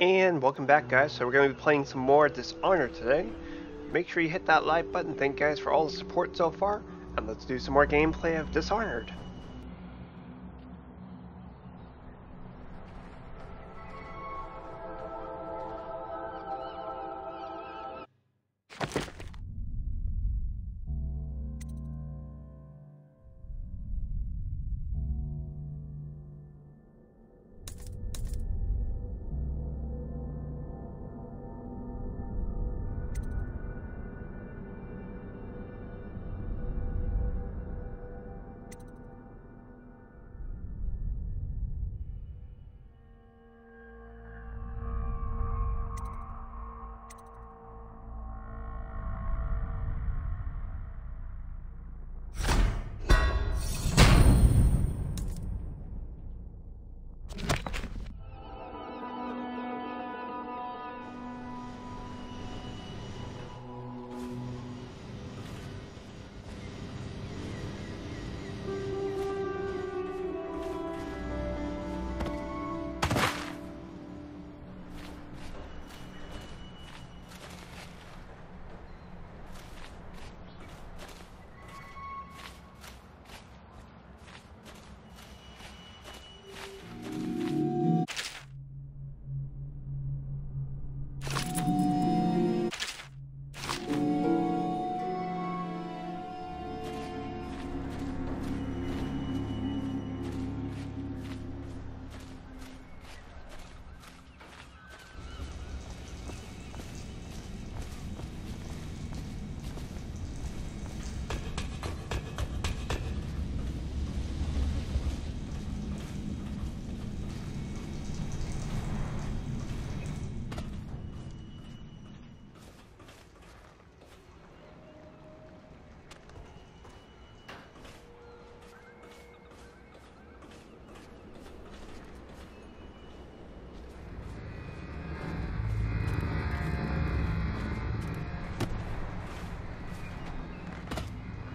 and welcome back guys. So we're going to be playing some more Dishonored today. Make sure you hit that like button. Thank you guys for all the support so far. And let's do some more gameplay of Dishonored.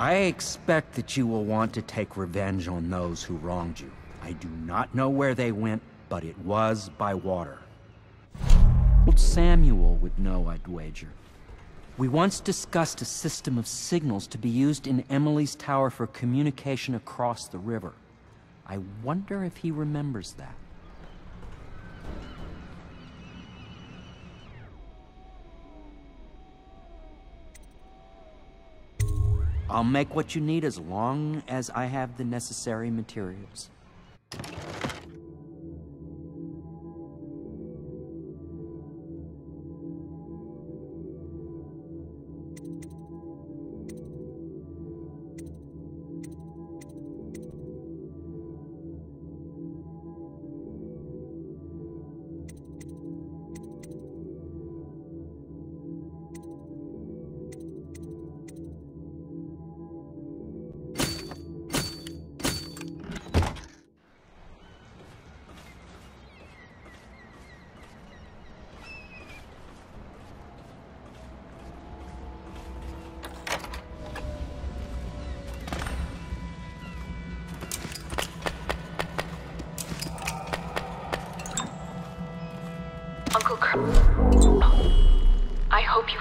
I expect that you will want to take revenge on those who wronged you. I do not know where they went, but it was by water. Old Samuel would know, I'd wager. We once discussed a system of signals to be used in Emily's tower for communication across the river. I wonder if he remembers that. I'll make what you need as long as I have the necessary materials.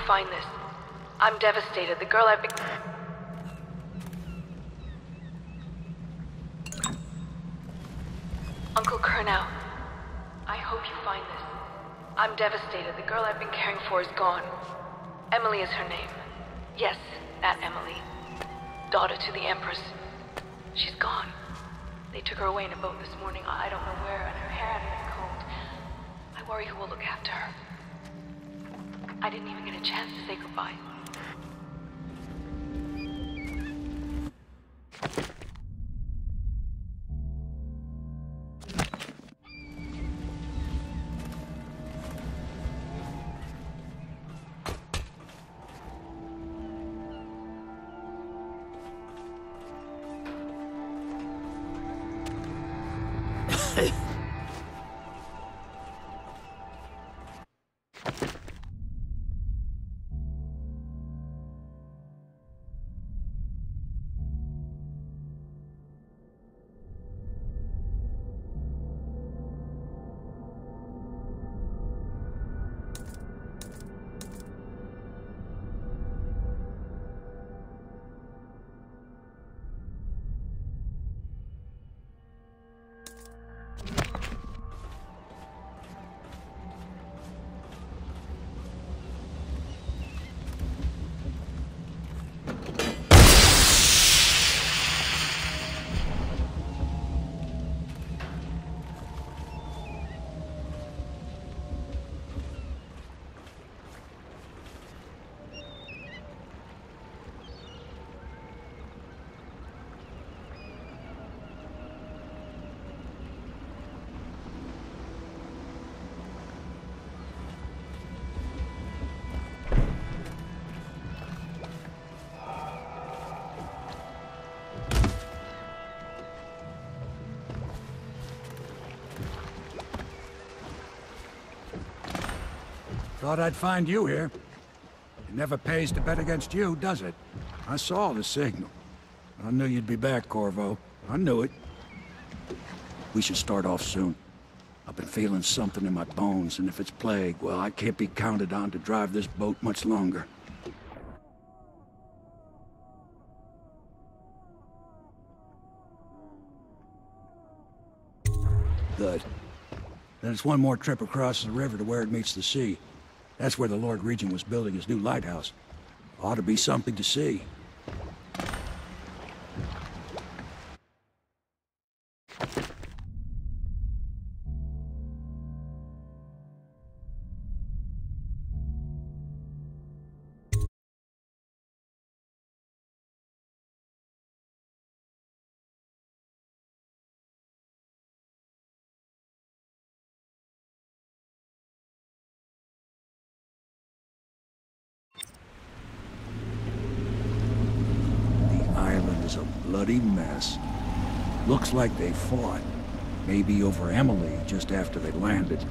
Find this. I'm devastated. The girl I've been. Uncle Curnow. I hope you find this. I'm devastated. The girl I've been caring for is gone. Emily is her name. Yes, that Emily. Daughter to the Empress. She's gone. They took her away in a boat this morning. I don't know where, and her hair hadn't been combed. I worry who will look after her. I didn't even get a chance to say goodbye. Thought I'd find you here. It never pays to bet against you, does it? I saw the signal. I knew you'd be back, Corvo. I knew it. We should start off soon. I've been feeling something in my bones, and if it's plague, well, I can't be counted on to drive this boat much longer. Good. Then it's one more trip across the river to where it meets the sea. That's where the Lord Regent was building his new lighthouse. Ought to be something to see. Bloody mess. Looks like they fought. Maybe over Emily just after they landed.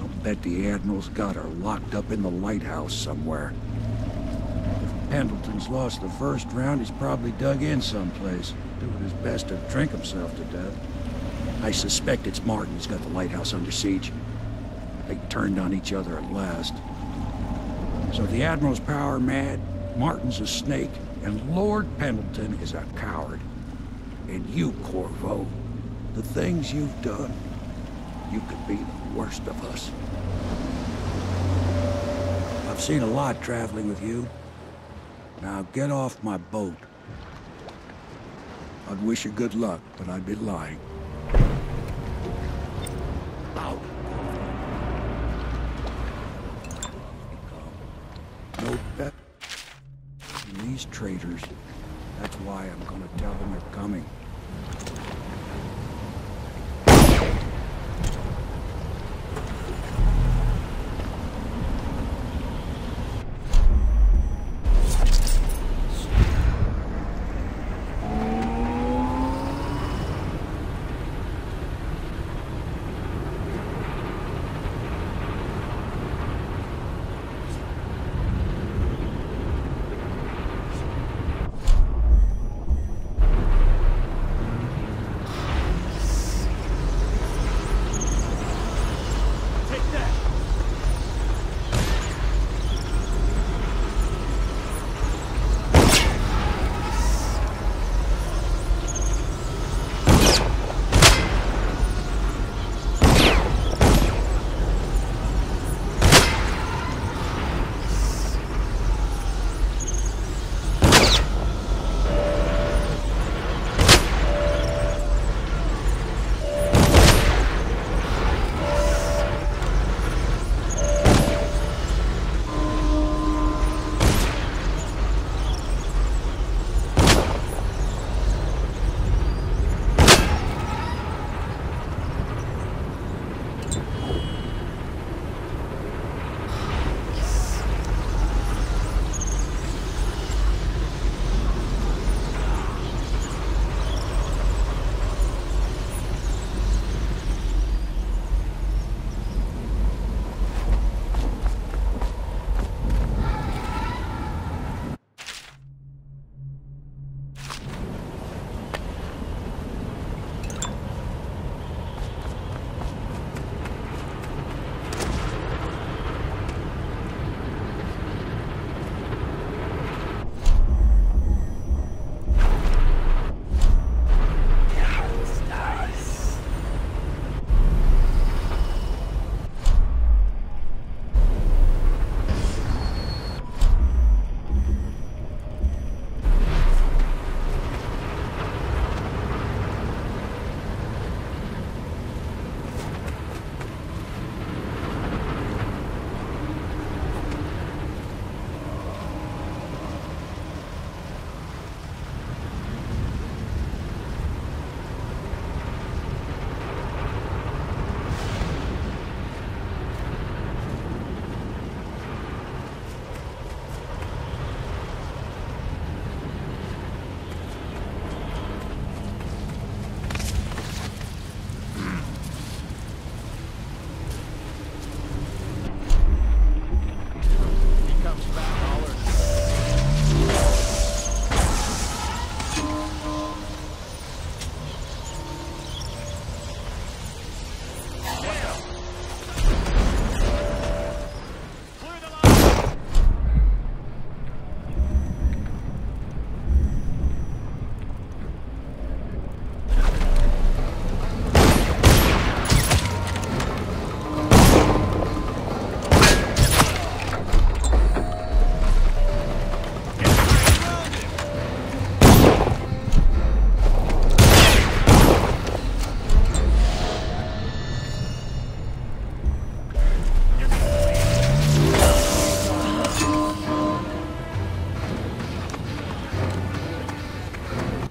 I'll bet the Admiral's got her locked up in the lighthouse somewhere. If Pendleton's lost the first round, he's probably dug in someplace, doing his best to drink himself to death. I suspect it's Martin who's got the lighthouse under siege. They turned on each other at last. So the Admiral's power mad, Martin's a snake, and Lord Pendleton is a coward. And you, Corvo, the things you've done, you could be the worst of us. I've seen a lot traveling with you. Now get off my boat. I'd wish you good luck, but I'd be lying. Out. No bet That's why I'm gonna tell them you're coming.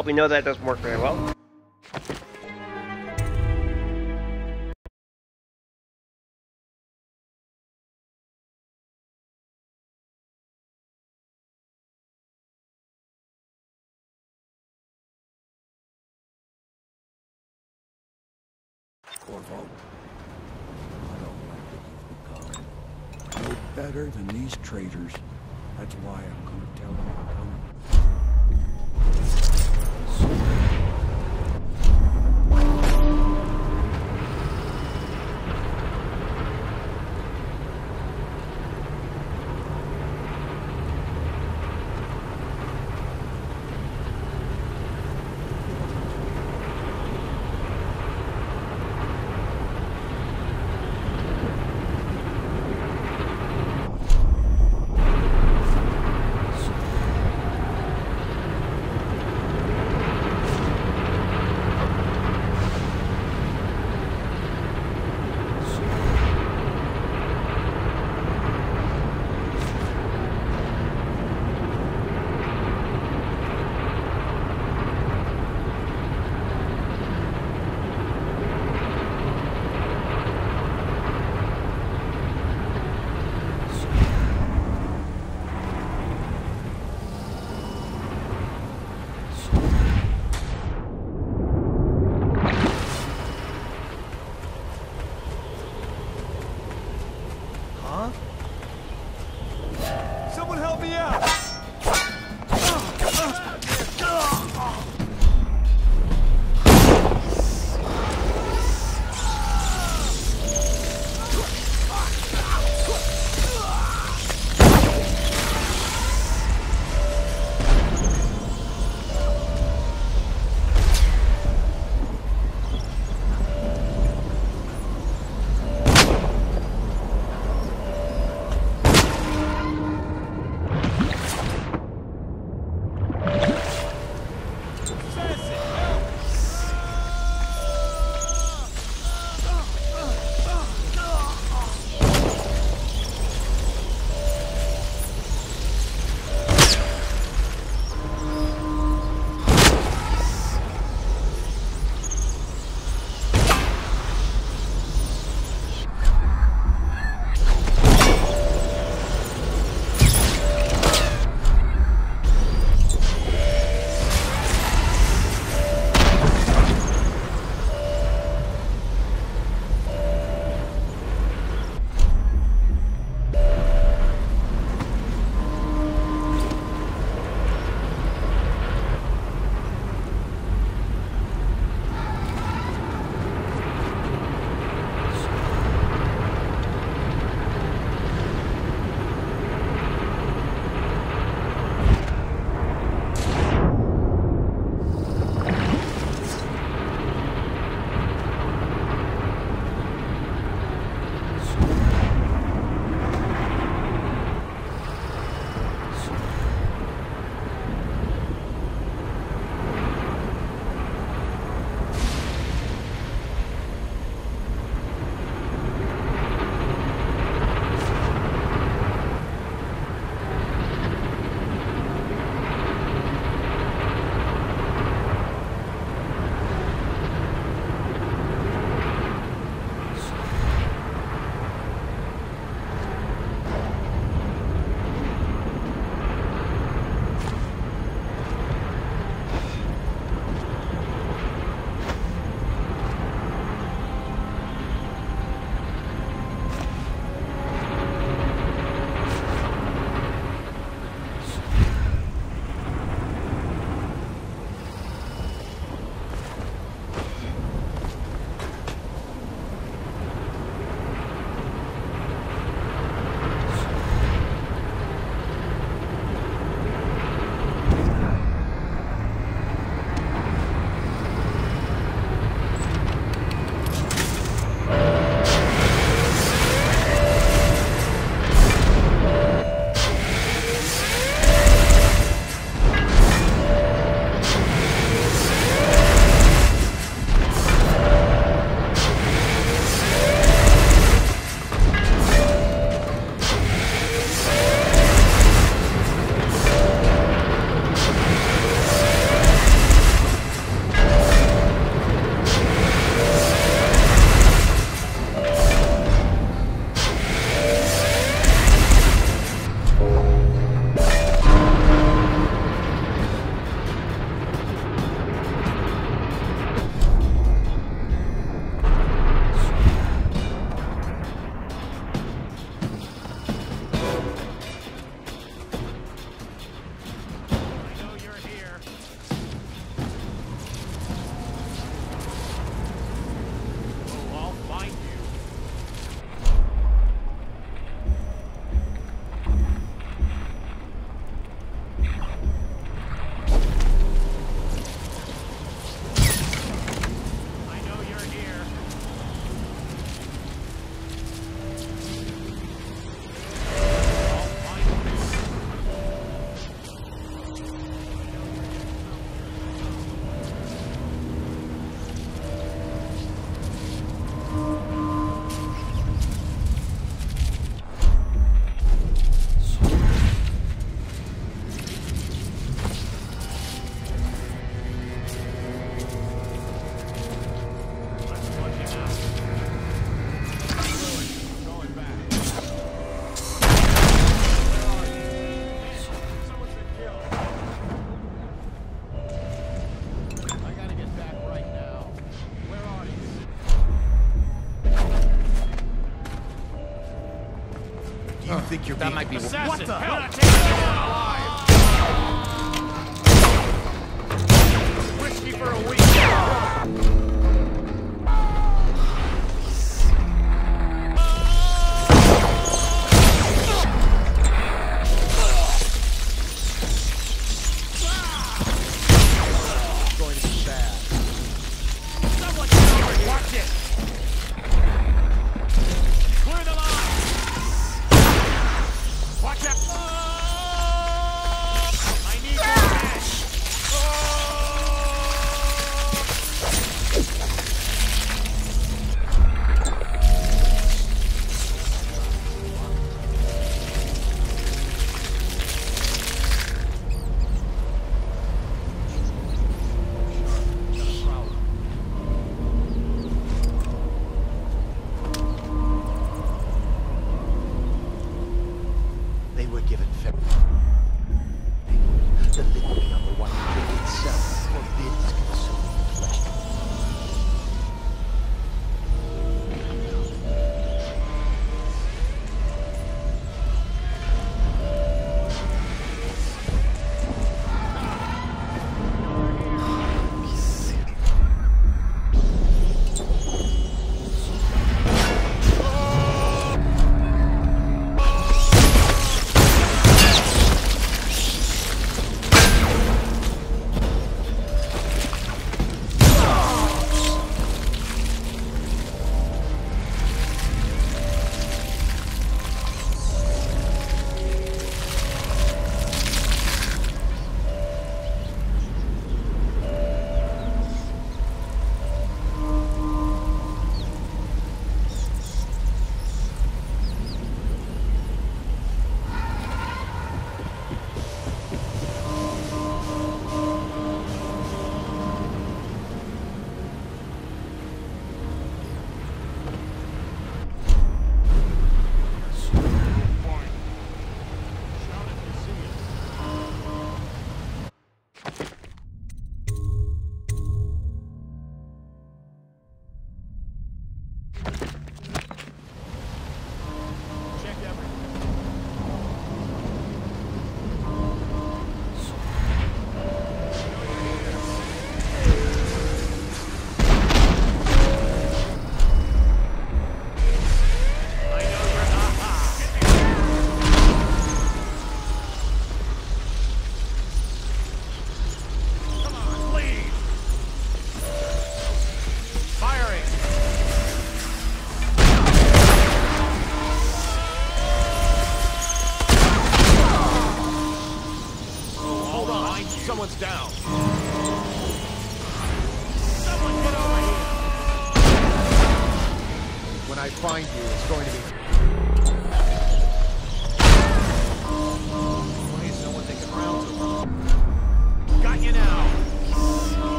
Well, we know that doesn't work very well. Corvo. I don't like become. No better than these traitors. That's why I'm gonna tell them you uh, think you're that being... might be assassin. What the hell? For a week.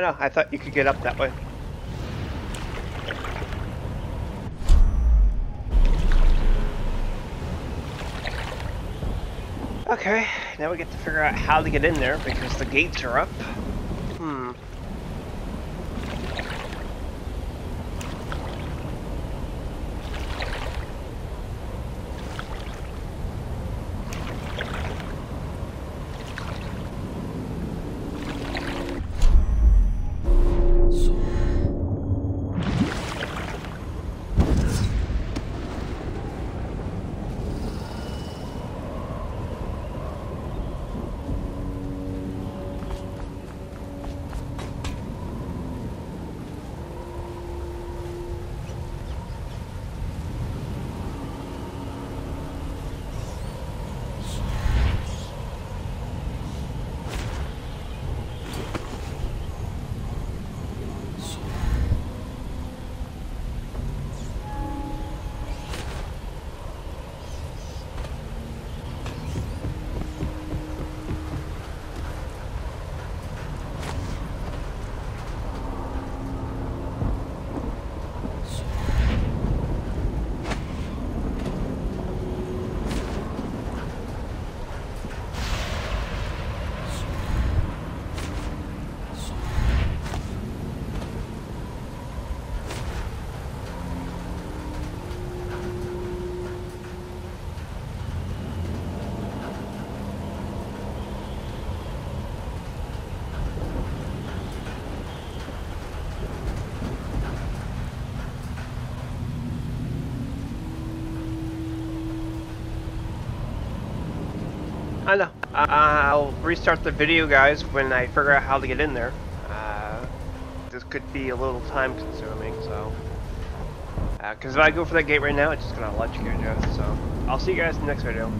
I know, I thought you could get up that way. Okay, now we get to figure out how to get in there because the gates are up. I'll restart the video, guys, when I figure out how to get in there. Uh, this could be a little time consuming, so... Because uh, if I go for that gate right now, it's just going to let you So, I'll see you guys in the next video.